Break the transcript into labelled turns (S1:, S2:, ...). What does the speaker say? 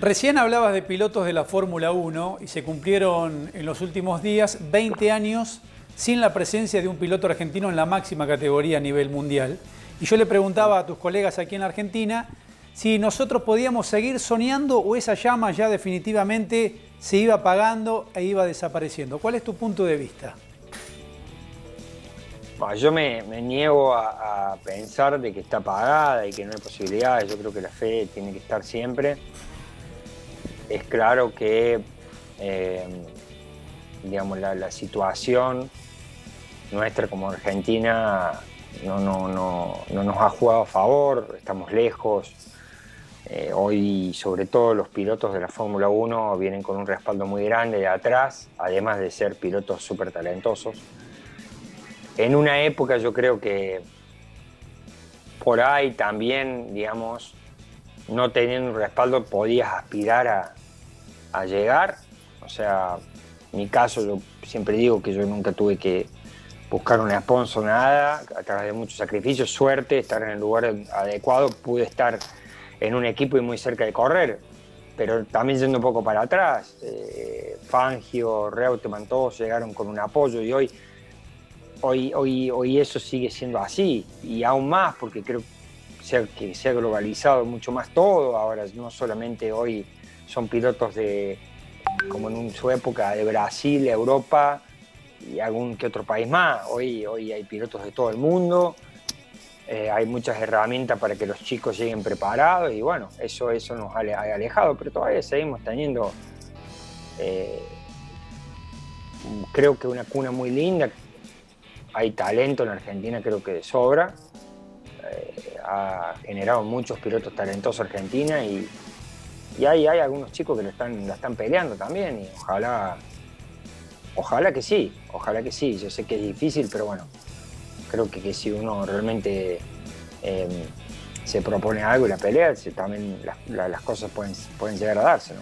S1: Recién hablabas de pilotos de la Fórmula 1 y se cumplieron en los últimos días 20 años sin la presencia de un piloto argentino en la máxima categoría a nivel mundial. Y yo le preguntaba a tus colegas aquí en Argentina si nosotros podíamos seguir soñando o esa llama ya definitivamente se iba apagando e iba desapareciendo. ¿Cuál es tu punto de vista?
S2: yo me, niego a, pensar de que está apagada y que no hay posibilidades. Yo creo que la fe tiene que estar siempre es claro que eh, digamos, la, situación nuestra como Argentina no, nos ha jugado a favor, estamos lejos. Eh, hoy, sobre todo, los pilotos de la Fórmula 1 vienen con un respaldo muy grande de atrás, además de ser pilotos súper talentosos. En una época, yo creo que por ahí también, digamos, no teniendo un respaldo, podías aspirar a, a llegar. O sea, en mi caso, yo siempre digo que yo nunca tuve que buscar un sponsor, nada, a través de muchos sacrificios, suerte, estar en el lugar adecuado, pude estar en un equipo y muy cerca de correr, pero también yendo un poco para atrás, eh, Fangio, Reutemann, todos llegaron con un apoyo y hoy, hoy, hoy, hoy eso sigue siendo así. Y aún más porque creo que se ha globalizado mucho más todo, ahora no solamente hoy son pilotos de, como en su época, de Brasil, Europa y algún que otro país más. Hoy, hoy hay pilotos de todo el mundo, eh, hay muchas herramientas para que los chicos lleguen preparados y bueno, eso, eso nos ha alejado, pero todavía seguimos teniendo, eh, creo que una cuna muy linda. Hay talento en Argentina, creo que de sobra. Ha generado muchos pilotos talentosos Argentina y, y hay, hay algunos chicos que lo están, la están peleando también y ojalá, ojalá que sí, ojalá que sí. Yo sé que es difícil, pero bueno, creo que, si uno realmente em, se propone algo y la pelea, también las cosas pueden, pueden llegar a darse.